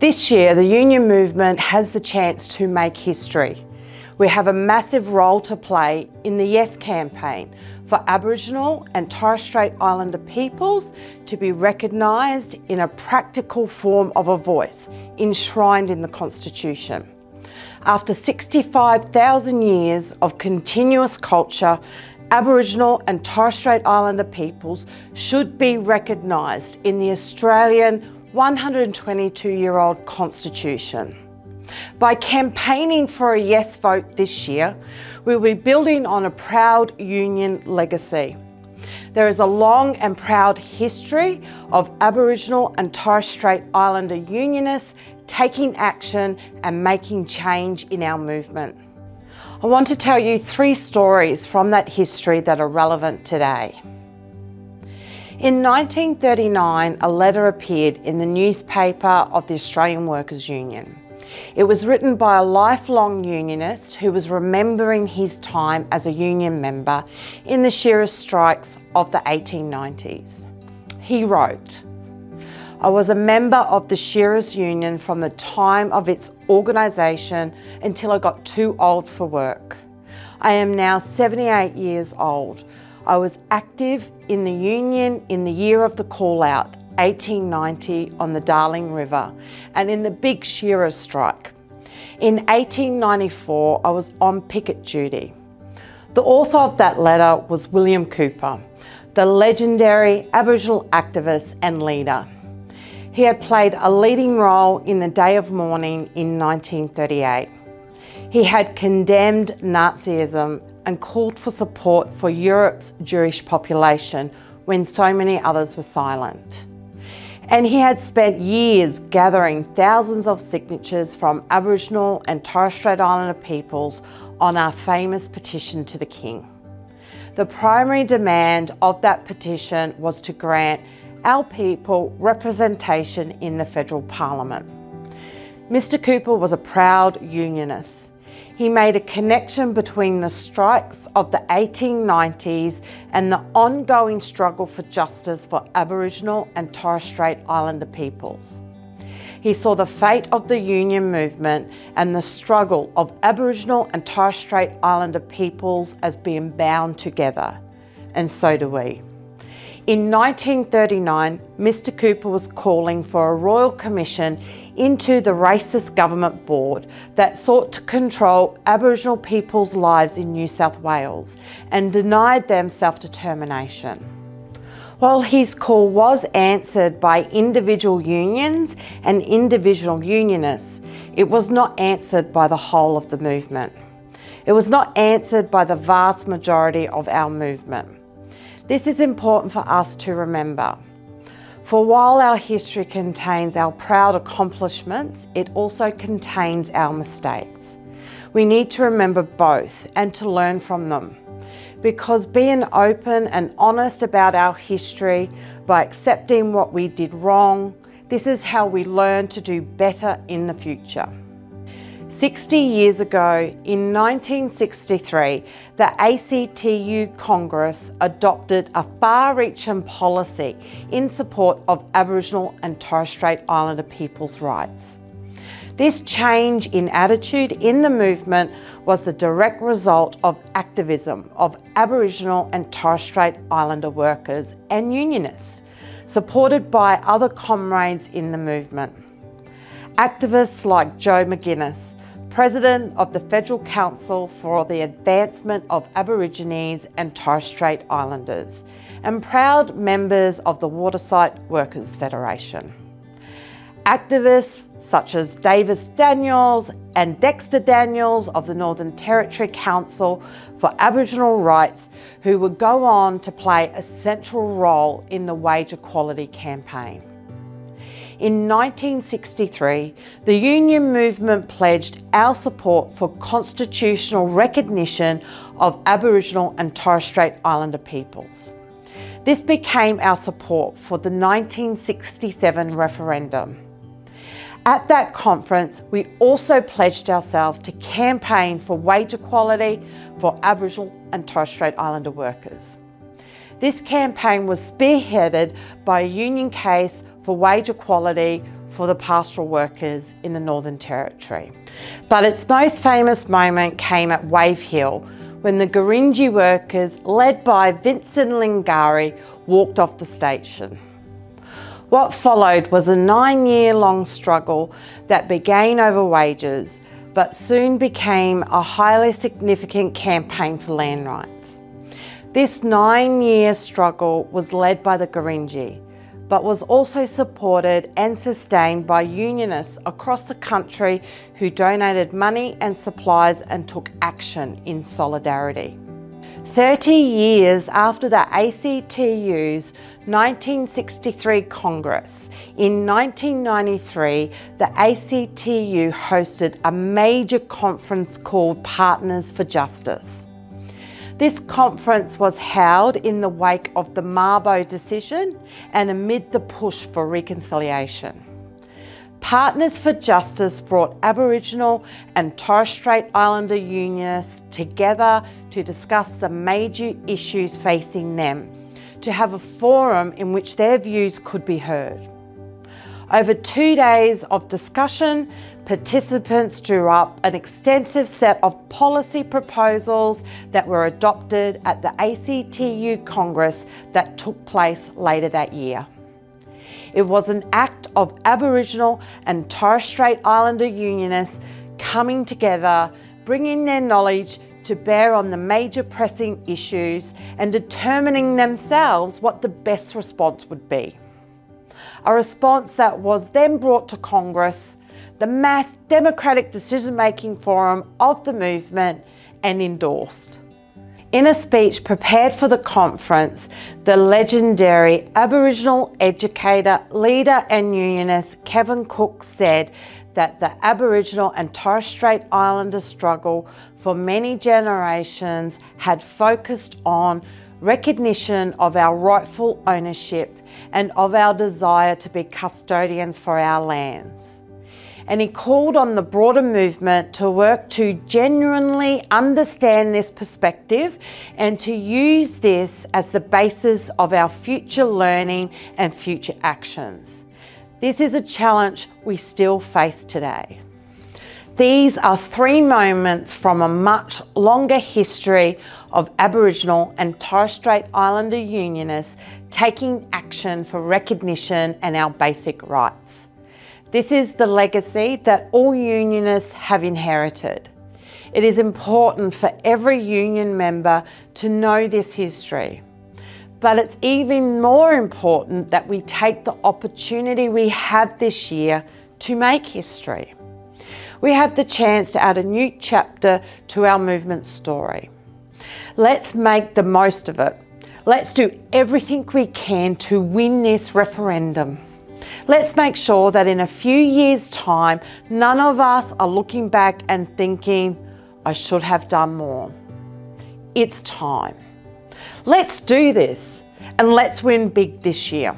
This year, the union movement has the chance to make history. We have a massive role to play in the Yes campaign for Aboriginal and Torres Strait Islander peoples to be recognised in a practical form of a voice enshrined in the Constitution. After 65,000 years of continuous culture, Aboriginal and Torres Strait Islander peoples should be recognised in the Australian 122 year old Constitution. By campaigning for a yes vote this year, we'll be building on a proud union legacy. There is a long and proud history of Aboriginal and Torres Strait Islander unionists taking action and making change in our movement. I want to tell you three stories from that history that are relevant today. In 1939, a letter appeared in the newspaper of the Australian Workers' Union. It was written by a lifelong unionist who was remembering his time as a union member in the shearers' strikes of the 1890s. He wrote, I was a member of the Shearers Union from the time of its organisation until I got too old for work. I am now 78 years old. I was active in the union in the year of the call out, 1890 on the Darling River, and in the big shearers strike. In 1894, I was on picket duty. The author of that letter was William Cooper, the legendary Aboriginal activist and leader. He had played a leading role in the Day of Mourning in 1938. He had condemned Nazism and called for support for Europe's Jewish population when so many others were silent. And he had spent years gathering thousands of signatures from Aboriginal and Torres Strait Islander peoples on our famous petition to the King. The primary demand of that petition was to grant our people representation in the federal parliament. Mr Cooper was a proud unionist. He made a connection between the strikes of the 1890s and the ongoing struggle for justice for Aboriginal and Torres Strait Islander peoples. He saw the fate of the union movement and the struggle of Aboriginal and Torres Strait Islander peoples as being bound together, and so do we. In 1939, Mr Cooper was calling for a royal commission into the racist government board that sought to control Aboriginal people's lives in New South Wales and denied them self-determination. While his call was answered by individual unions and individual unionists, it was not answered by the whole of the movement. It was not answered by the vast majority of our movement. This is important for us to remember. For while our history contains our proud accomplishments, it also contains our mistakes. We need to remember both and to learn from them. Because being open and honest about our history by accepting what we did wrong, this is how we learn to do better in the future. 60 years ago, in 1963, the ACTU Congress adopted a far-reaching policy in support of Aboriginal and Torres Strait Islander people's rights. This change in attitude in the movement was the direct result of activism of Aboriginal and Torres Strait Islander workers and unionists, supported by other comrades in the movement. Activists like Joe McGuinness, President of the Federal Council for the Advancement of Aborigines and Torres Strait Islanders, and proud members of the Waterside Workers Federation. Activists such as Davis Daniels and Dexter Daniels of the Northern Territory Council for Aboriginal Rights who would go on to play a central role in the wage equality campaign. In 1963, the union movement pledged our support for constitutional recognition of Aboriginal and Torres Strait Islander peoples. This became our support for the 1967 referendum. At that conference, we also pledged ourselves to campaign for wage equality for Aboriginal and Torres Strait Islander workers. This campaign was spearheaded by a union case for wage equality for the pastoral workers in the Northern Territory. But its most famous moment came at Wave Hill when the Gurindji workers, led by Vincent Lingiari, walked off the station. What followed was a nine year long struggle that began over wages but soon became a highly significant campaign for land rights. This nine year struggle was led by the Gurindji, but was also supported and sustained by unionists across the country who donated money and supplies and took action in solidarity. 30 years after the ACTU's 1963 Congress, in 1993, the ACTU hosted a major conference called Partners for Justice. This conference was held in the wake of the Mabo decision and amid the push for reconciliation. Partners for Justice brought Aboriginal and Torres Strait Islander unionists together to discuss the major issues facing them, to have a forum in which their views could be heard. Over two days of discussion, participants drew up an extensive set of policy proposals that were adopted at the ACTU Congress that took place later that year. It was an act of Aboriginal and Torres Strait Islander unionists coming together, bringing their knowledge to bear on the major pressing issues and determining themselves what the best response would be. A response that was then brought to Congress, the mass democratic decision making forum of the movement, and endorsed. In a speech prepared for the conference, the legendary Aboriginal educator, leader and unionist Kevin Cook said that the Aboriginal and Torres Strait Islander struggle for many generations had focused on recognition of our rightful ownership and of our desire to be custodians for our lands and he called on the broader movement to work to genuinely understand this perspective and to use this as the basis of our future learning and future actions. This is a challenge we still face today. These are three moments from a much longer history of Aboriginal and Torres Strait Islander unionists taking action for recognition and our basic rights. This is the legacy that all unionists have inherited. It is important for every union member to know this history. But it's even more important that we take the opportunity we have this year to make history. We have the chance to add a new chapter to our movement story. Let's make the most of it. Let's do everything we can to win this referendum. Let's make sure that in a few years' time, none of us are looking back and thinking, I should have done more. It's time. Let's do this and let's win big this year.